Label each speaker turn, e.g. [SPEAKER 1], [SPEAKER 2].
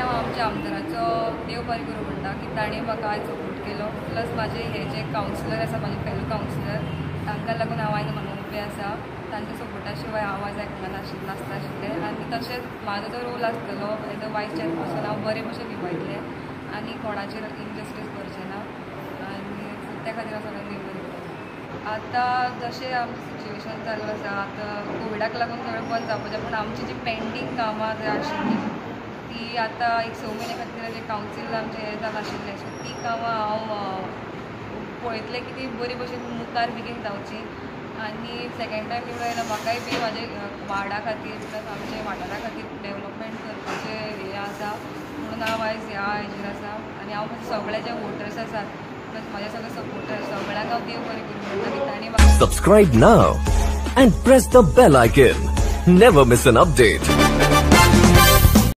[SPEAKER 1] हांव आमच्या आमदाराचो देव बरें करूं म्हणटा की ताणें म्हाका आयज सपोर्ट केलो. प्लस म्हाजे हे जे कावन्सिलर आसा म्हाजे फेलो कावन्सिलर तांकां लागून हांव आयज हांगा उबें आसा तांच्या सपोर्टा शिवाय हांव आयज आयकना नाशिल्लें नासता आशिल्लें आनी तशेंच म्हाजो जो रोल आसतलो एज अ वायस चेअरपर्सन हांव बरें भशेन निभयतलें आनी कोणाचेर इनजस्टीस करचें ना. आनी त्या खातीर हांव सगळ्यांनी आतां जशें आमचें सिच्युएशन चालू आसा आतां कोविडाक लागून सगळें बंद जावपाचें पूण आमची जी पेंडींग कामां आशिल्लीं जी आतां एक स म्हयने खातीर जे कावन्सील आमचें हें जालां आशिल्लें सो ती कामां हांव पळयतलें की ती बरी भशेन मुखार बेगीन जावची आनी सेकेंड टायम निवडून येयला म्हाकाय बी म्हाजे वाडा खातीर प्लस आमचे वाठारा खातीर डेवलपमेंट करपाचें हें आसा म्हणून हांव आयज ह्या हेजेर आसा आनी हांव सगळे जे वोटर्स आसात प्लस म्हाजे सगळे सपोर्टर्स सगळ्यांक हांव देव बरें करूं म्हणटा की म्हाका
[SPEAKER 2] Subscribe now and press the bell icon. Never miss an update.